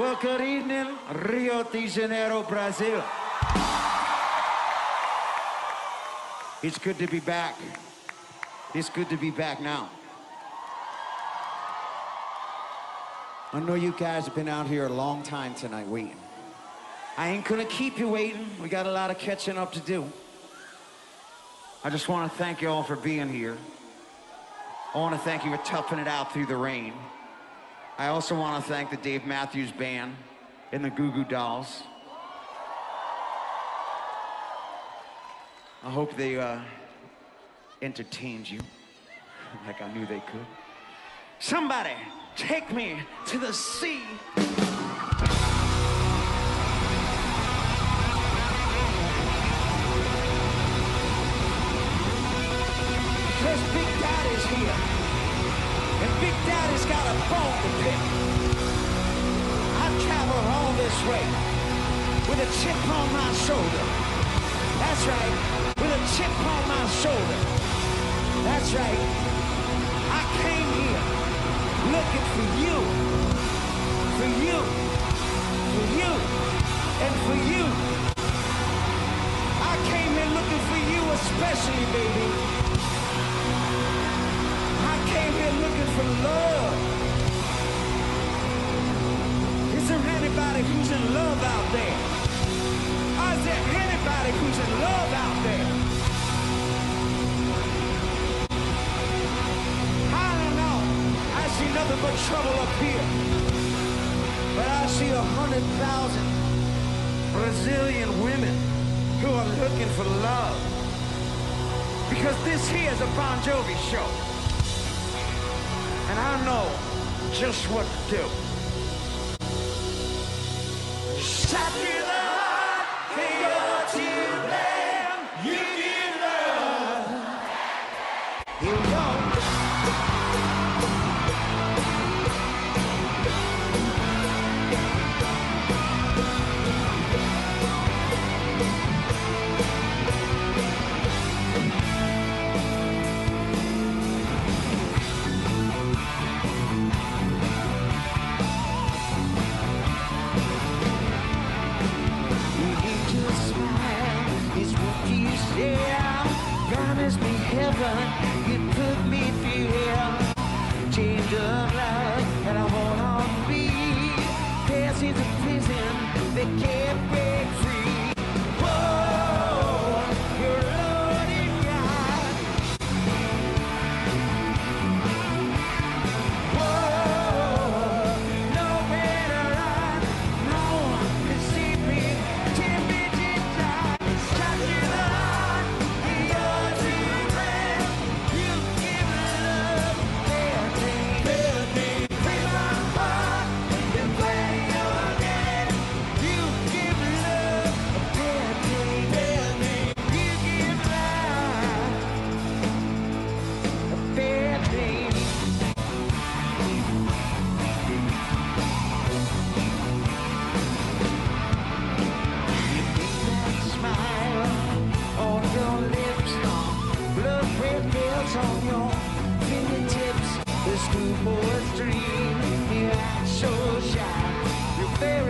Well, good evening, Rio de Janeiro, Brazil. It's good to be back. It's good to be back now. I know you guys have been out here a long time tonight waiting. I ain't gonna keep you waiting. We got a lot of catching up to do. I just want to thank you all for being here. I want to thank you for toughing it out through the rain. I also want to thank the Dave Matthews Band and the Goo Goo Dolls. I hope they uh, entertained you like I knew they could. Somebody take me to the sea. Big Daddy's here. A bone to pick. I travel all this way with a chip on my shoulder. That's right, with a chip on my shoulder. That's right. I came here looking for you. For you. For you. And for you. I came here looking for you especially, baby. Trouble up here. But I see a hundred thousand Brazilian women who are looking for love. Because this here is a Bon Jovi show. And I know just what to do. Shot through the Promise me heaven, you put me through. Change of love, and I hold on to be. There's into prison, they can't break very